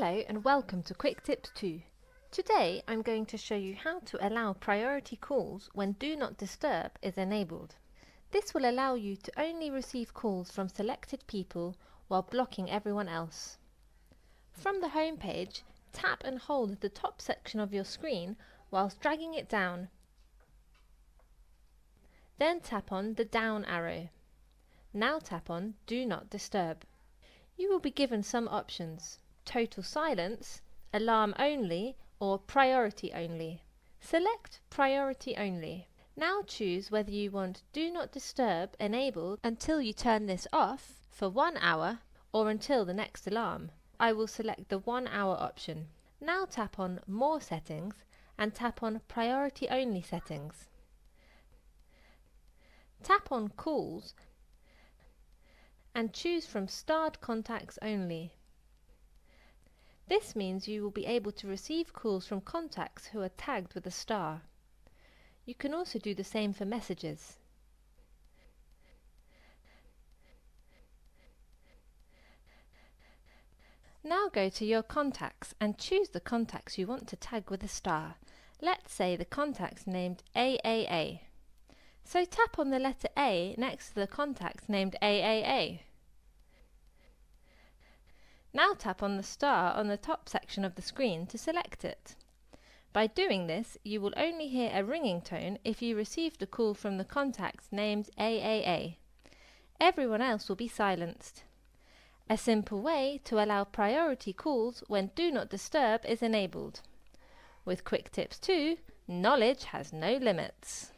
Hello and welcome to QuickTipsTo. Today I'm going to show you how to allow priority calls when Do Not Disturb is enabled. This will allow you to only receive calls from selected people while blocking everyone else. From the home page, tap and hold the top section of your screen whilst dragging it down. Then tap on the down arrow. Now tap on Do Not Disturb. You will be given some options total silence, alarm only, or priority only. Select priority only. Now choose whether you want do not disturb enabled until you turn this off for one hour or until the next alarm. I will select the one hour option. Now tap on more settings and tap on priority only settings. Tap on calls and choose from starred contacts only. This means you will be able to receive calls from contacts who are tagged with a star. You can also do the same for messages. Now go to your contacts and choose the contacts you want to tag with a star. Let's say the contact's named AAA. So tap on the letter A next to the contacts named AAA. Now tap on the star on the top section of the screen to select it. By doing this, you will only hear a ringing tone if you received a call from the contacts named AAA. Everyone else will be silenced. A simple way to allow priority calls when Do Not Disturb is enabled. With QuickTipsTo, knowledge has no limits.